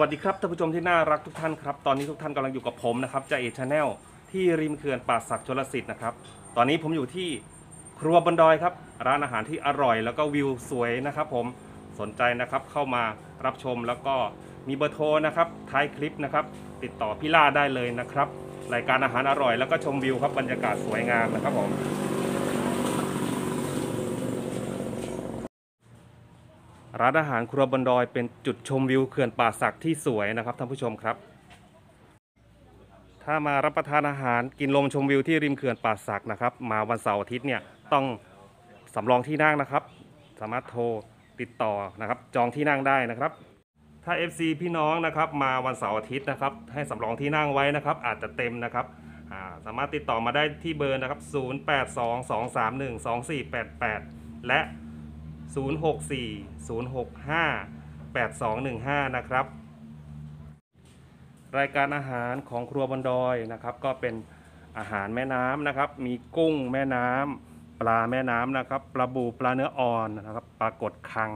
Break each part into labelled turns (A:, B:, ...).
A: สวัสดีครับท่านผู้ชมที่น่ารักทุกท่านครับ ตอนนี้ทุกท่านกำลังอยู่กับผมนะครับจ่าเอ channel ที่ริมเขื่อนป่าศักดิ์ชลสิทธิ์นะครับ ตอนนี้ผมอยู่ที่ครัวบนดอยครับ ร้านอาหารที่อร่อยแล้วก็วิวสวยนะครับ ผู้สนใจนะครับเข้ามารับชมแล้วก็มีเบอร์โทรนะครับท้ายคลิปนะครับ ติดต่อพี่ล่าได้เลยนะครับรายการอาหารอร่อยแล้วก็ชมวิวครับบรรยากาศสวยงามนะครับผม ร้านอาหารครัวบันดอยเป็นจุดชมวิวเขื่อนป่าศักที่สวยนะครับท่านผู้ชมครับ ถ้ามารับประทานอาหารกินลมชมวิวที่ริมเขื่อนป่าศักนะครับ มาวันเสาร์อาทิตย์เนี่ยต้องสำรองที่นั่งนะครับ สามารถโทรติดต่อนะครับ จองที่นั่งได้นะครับ ถ้า FC พี่น้องนะครับ มาวันเสาร์อาทิตย์นะครับ ให้สำรองที่นั่งไว้นะครับ อาจจะเต็มนะครับาสามารถติดต่อมาได้ที่เบอร์นะครับ 0822312488 และ 064-065-8215 นะครับ รายการอาหารของครัวบนดอยนะครับ ก็เป็นอาหารแม่น้ำนะครับ มีกุ้งแม่น้ำปลาแม่น้ำนะครับปลาบูปลาเนื้ออ่อนนะครับปลากดคัง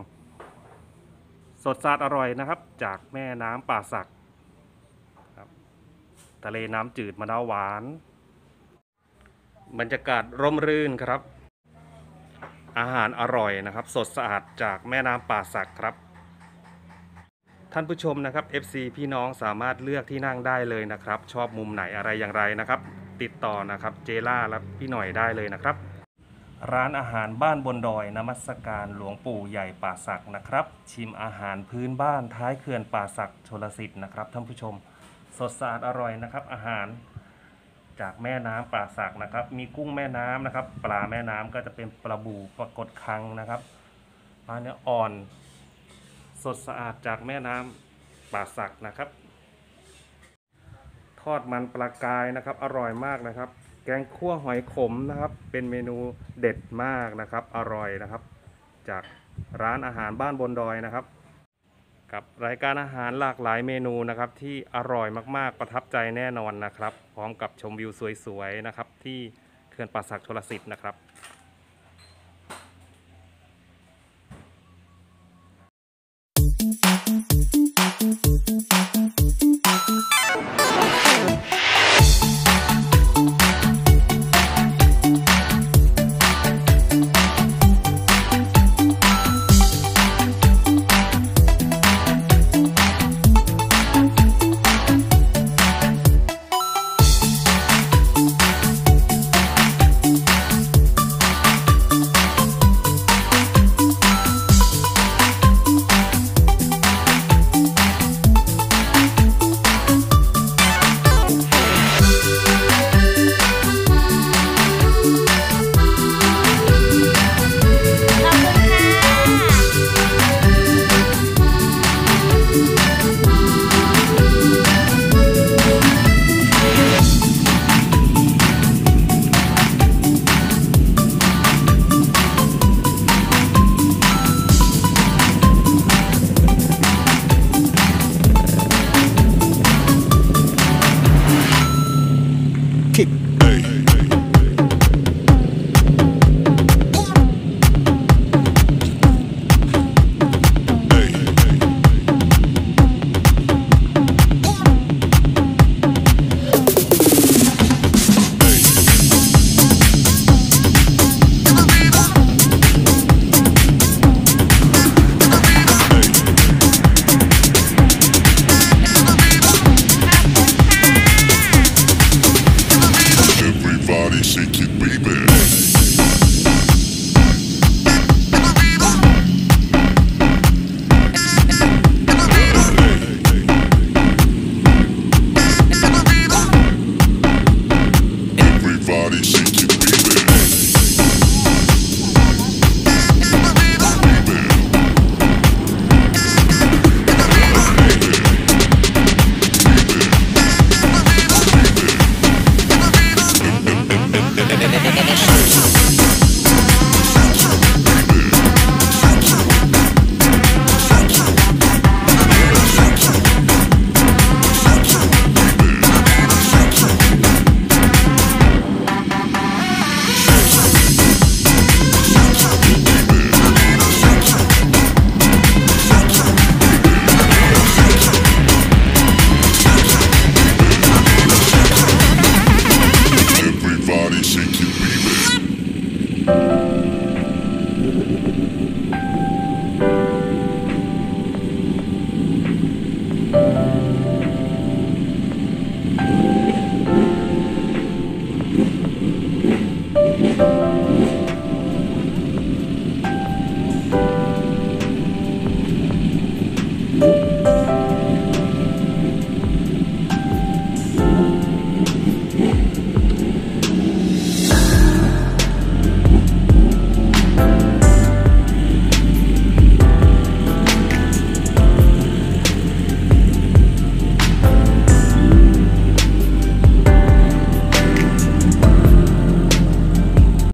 A: สดสะอาดอร่อยนะครับ จากแม่น้ำป่าสักครับทะเลน้ำจืดมะนาวหวาน บรรยากาศร่มรื่นครับ อาหารอร่อยนะครับ สดสะอาดจากแม่น้ำป่าสักครับ ท่านผู้ชมนะครับ FC พี่น้องสามารถเลือกที่นั่งได้เลยนะครับ ชอบมุมไหนอะไรอย่างไรนะครับ ติดต่อนะครับเจล่าและพี่หน่อยได้เลยนะครับ ร้านอาหารบ้านบนดอยนมัสการหลวงปู่ใหญ่ป่าสักนะครับ ชิมอาหารพื้นบ้านท้ายเขื่อนป่าสักชลสิทธิ์นะครับท่านผู้ชม สดสะอาดอร่อยนะครับ อาหาร จากแม่น้ำป่าสักนะครับ มีกุ้งแม่น้ำนะครับ ปลาแม่น้ำก็จะเป็นปลาบูปลากดคังนะครับปลาเนื้ออ่อน สดสะอาดจากแม่น้ำป่าสักนะครับ ทอดมันปลากายนะครับ อร่อยมากนะครับ แกงคั่วหอยขมนะครับ เป็นเมนูเด็ดมากนะครับ อร่อยนะครับ จากร้านอาหารบ้านบนดอยนะครับ กับรายการอาหารหลากหลายเมนูนะครับที่อร่อยมากๆประทับใจแน่นอนนะครับ พร้อมกับชมวิวสวยๆนะครับที่เขื่อนป่าสักชลสิทธิ์นะครับ